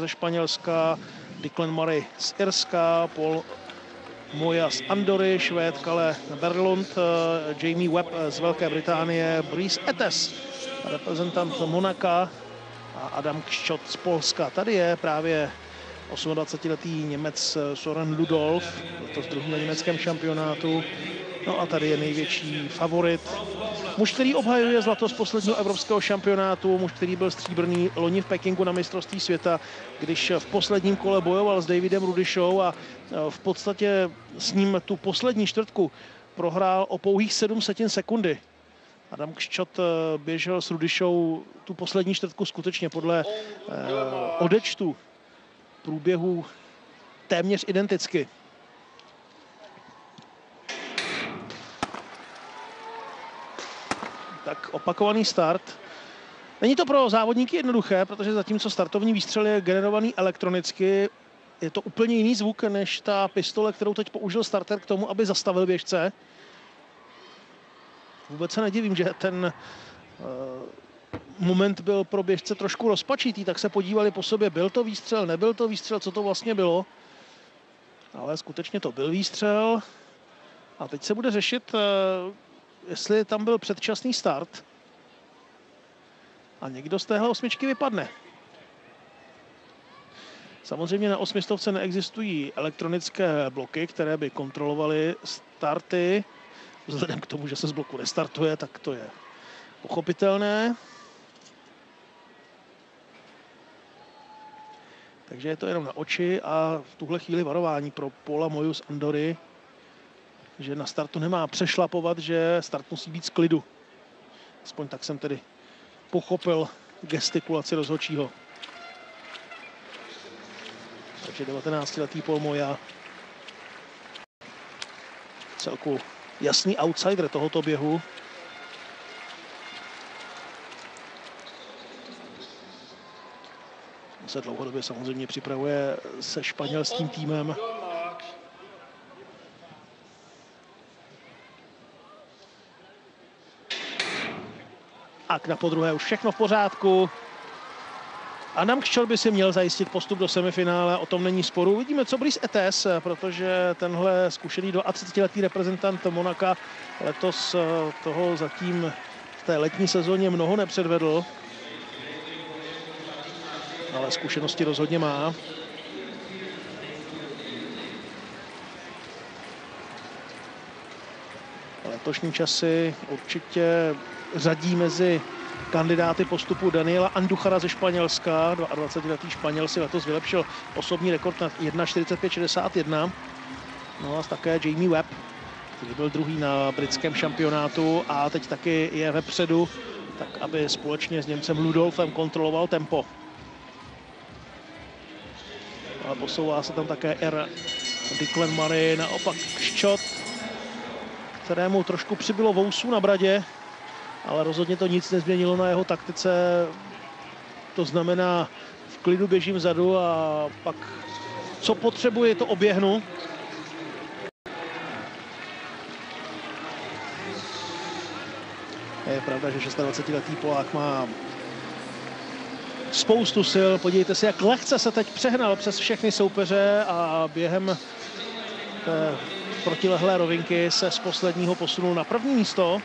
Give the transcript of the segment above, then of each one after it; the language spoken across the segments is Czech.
ze Španělska, Declan Murray z Irska, Paul Moja z Andory, Švéd Kale Berlund, eh, Jamie Webb z Velké Británie, Brice Etes, reprezentant Monaka a Adam Kščot z Polska. Tady je právě 28-letý Němec Soren Ludolf, to z na německém šampionátu. No a tady je největší favorit. Muž, který obhajuje zlato z posledního evropského šampionátu, muž, který byl stříbrný loni v Pekingu na mistrovství světa, když v posledním kole bojoval s Davidem Rudišou a e, v podstatě s ním tu poslední čtvrtku prohrál o pouhých 7 setin sekundy. Adam Kščot e, běžel s Rudišou tu poslední čtvrtku skutečně podle eh, odečtu průběhu téměř identicky. Tak opakovaný start. Není to pro závodníky jednoduché, protože zatímco startovní výstřel je generovaný elektronicky, je to úplně jiný zvuk než ta pistole, kterou teď použil starter k tomu, aby zastavil běžce. Vůbec se nedivím, že ten uh, moment byl pro běžce trošku rozpačitý, tak se podívali po sobě, byl to výstřel, nebyl to výstřel, co to vlastně bylo. Ale skutečně to byl výstřel. A teď se bude řešit, uh, jestli tam byl předčasný start a někdo z téhle osmičky vypadne. Samozřejmě na osmistovce neexistují elektronické bloky, které by kontrolovaly starty. Vzhledem k tomu, že se z bloku restartuje, tak to je pochopitelné. Takže je to jenom na oči a v tuhle chvíli varování pro Paula Moju z Andory že na startu nemá přešlapovat, že start musí být z klidu. Aspoň tak jsem tedy pochopil gestikulaci rozhodčího. Takže 19-letý Paul Moja. Celku jasný outsider tohoto běhu. Se dlouhodobě samozřejmě připravuje se španělským týmem. A na podruhé už všechno v pořádku. Adam Kščor by si měl zajistit postup do semifinále, o tom není sporu. Vidíme, co Brice Etes, protože tenhle zkušený do 30-letý reprezentant Monaka letos eh, toho zatím v té letní sezóně mnoho nepředvedl. Ale zkušenosti rozhodně má. Letošní časy určitě řadí mezi kandidáty postupu Daniela Anduchara ze Španělska. 22-letý Španěl si letos vylepšil osobní rekord na 1.45.61. No a také Jamie Webb, který byl druhý na britském šampionátu a teď taky je vepředu, tak aby společně s Němcem Ludolfem kontroloval tempo. Ale posouvá se tam také R. Declan Murray, naopak Kščot, kterému trošku přibylo vousů na bradě ale rozhodně to nic nezměnilo na jeho taktice. To znamená, v klidu běžím vzadu a pak co potřebuje, to oběhnu. Je pravda, že 26-letý Polák má spoustu sil. Podívejte se, jak lehce se teď přehnal přes všechny soupeře a během té protilehlé rovinky se z posledního posunul na první místo.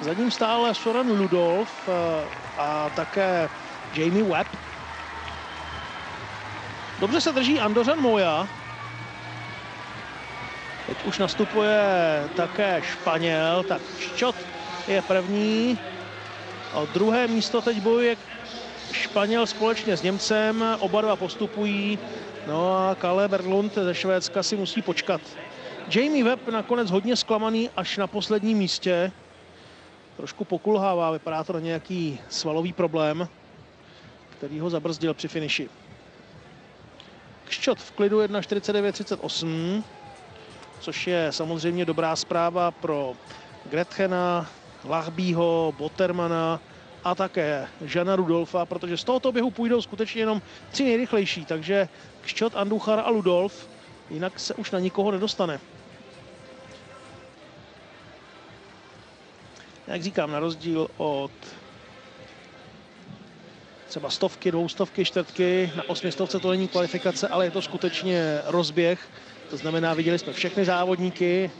Za ním stále Soren Ludolf eh, a také Jamie Webb. Dobře se drží Andořan Moja. Teď už nastupuje také Španěl, tak Ščot je první. A druhé místo teď bojuje Španěl společně s Němcem, oba dva postupují. No a Kalle Berglund ze Švédska si musí počkat. Jamie Webb nakonec hodně zklamaný až na posledním místě trošku pokulhává, vypadá to na nějaký svalový problém, který ho zabrzdil při finiši. Kščot v klidu 1.49.38, což je samozřejmě dobrá zpráva pro Gretchena, Lachbího, Bottermana a také Žana Rudolfa, protože z tohoto běhu půjdou skutečně jenom tři nejrychlejší, takže Kščot, Anduchar a Ludolf, jinak se už na nikoho nedostane. Jak říkám, na rozdíl od třeba stovky, dvoustovky, čtvrtky. Na osmistovce to není kvalifikace, ale je to skutečně rozběh. To znamená, viděli jsme všechny závodníky.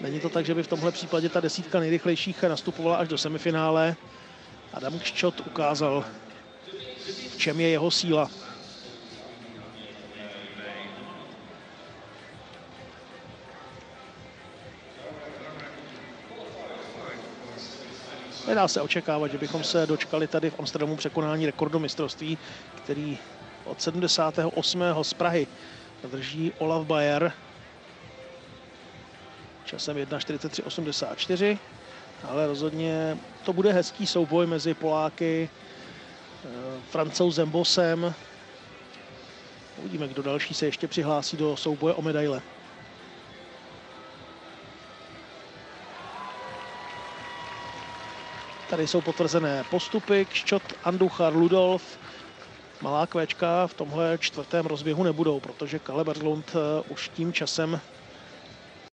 Není to tak, že by v tomhle případě ta desítka nejrychlejších nastupovala až do semifinále. Adam Kščot ukázal, v čem je jeho síla. Nedá se očekávat, že bychom se dočkali tady v Amsterdamu překonání rekordu mistrovství, který od 78. z Prahy drží Olaf Bayer časem 1.43.84, ale rozhodně to bude hezký souboj mezi Poláky, eh, Francouzem Bosem. Uvidíme, kdo další se ještě přihlásí do souboje o medaile. Tady jsou potvrzené postupy. Kščot, Anduchar, Ludolf. Malá kvečka v tomhle čtvrtém rozběhu nebudou, protože Kale Berglund eh, už tím časem